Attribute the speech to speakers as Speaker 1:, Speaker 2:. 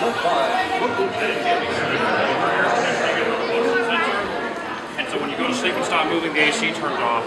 Speaker 1: And so when you go to sleep and stop moving, the AC turns off.